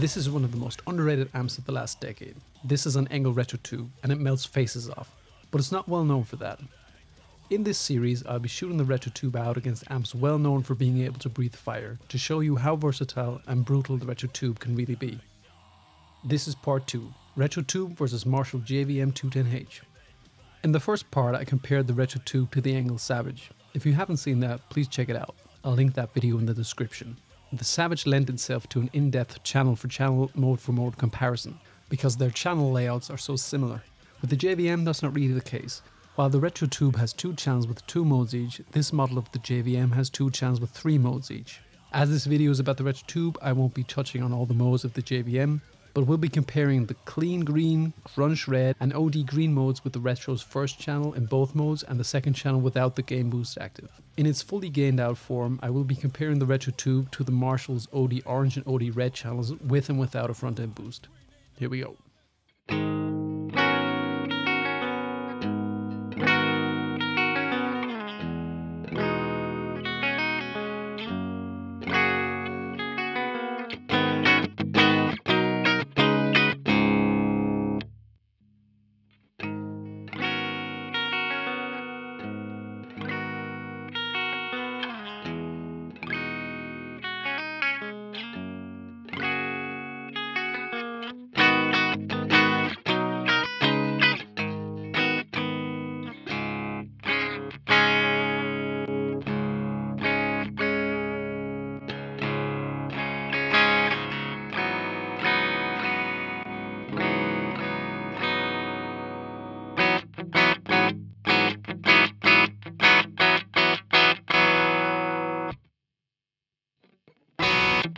This is one of the most underrated amps of the last decade. This is an Engl Retro Tube and it melts faces off, but it's not well known for that. In this series, I'll be shooting the Retro Tube out against amps well known for being able to breathe fire to show you how versatile and brutal the Retro Tube can really be. This is part 2 Retro Tube versus Marshall JVM 210H. In the first part, I compared the Retro Tube to the Engl Savage. If you haven't seen that, please check it out. I'll link that video in the description. The Savage lent itself to an in depth channel for channel, mode for mode comparison because their channel layouts are so similar. With the JVM, that's not really the case. While the Retro Tube has two channels with two modes each, this model of the JVM has two channels with three modes each. As this video is about the Retro Tube, I won't be touching on all the modes of the JVM, but we'll be comparing the clean green, crunch red, and OD green modes with the Retro's first channel in both modes and the second channel without the gain boost active. In its fully gained out form, I will be comparing the Retro Tube to the Marshall's OD orange and OD red channels with and without a front end boost. Here we go.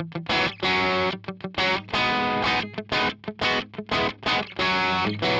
Thank you.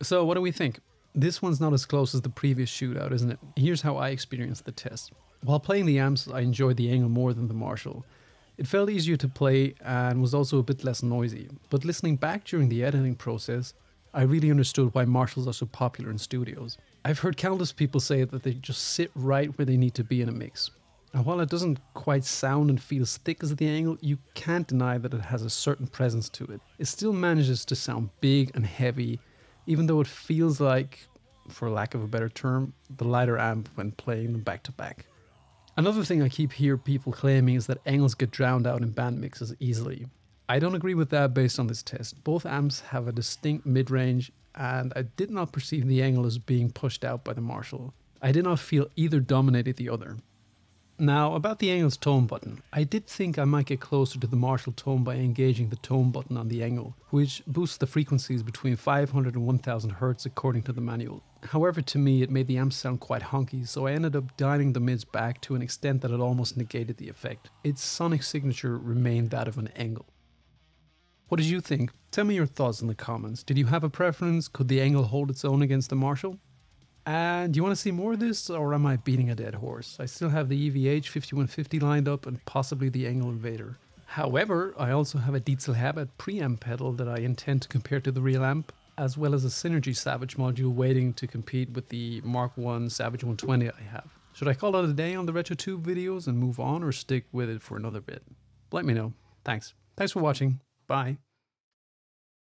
So, what do we think? This one's not as close as the previous shootout, isn't it? Here's how I experienced the test. While playing the amps, I enjoyed the Engl more than the Marshall. It felt easier to play and was also a bit less noisy, but listening back during the editing process, I really understood why Marshalls are so popular in studios. I've heard countless people say that they just sit right where they need to be in a mix. And while it doesn't quite sound and feel as thick as the Engl, you can't deny that it has a certain presence to it. It still manages to sound big and heavy, even though it feels like, for lack of a better term, the lighter amp when playing them back to back. Another thing I keep hear people claiming is that Engls get drowned out in band mixes easily. I don't agree with that based on this test. Both amps have a distinct mid range, and I did not perceive the Engl as being pushed out by the Marshall. I did not feel either dominated the other. Now, about the Engl's tone button, I did think I might get closer to the Marshall tone by engaging the tone button on the Engl, which boosts the frequencies between 500 and 1000 Hz according to the manual. However, to me, it made the amp sound quite honky, so I ended up dialing the mids back to an extent that it almost negated the effect. Its sonic signature remained that of an Engl. What did you think? Tell me your thoughts in the comments. Did you have a preference? Could the Engl hold its own against the Marshall? And do you want to see more of this, or am I beating a dead horse? I still have the EVH 5150 lined up and possibly the Engl Invader. However, I also have a Diezel Habit preamp pedal that I intend to compare to the real amp, as well as a Synergy Savage module waiting to compete with the Mark 1 Savage 120 I have. Should I call it a day on the RetroTube videos and move on or stick with it for another bit? Let me know. Thanks. Thanks for watching. Bye.